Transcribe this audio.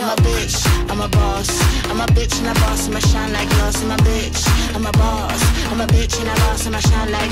I'm a bitch, I'm a boss. I'm a bitch and a boss, I shine like glass. I'm a bitch, I'm a boss. I'm a bitch and a boss, I'ma shine like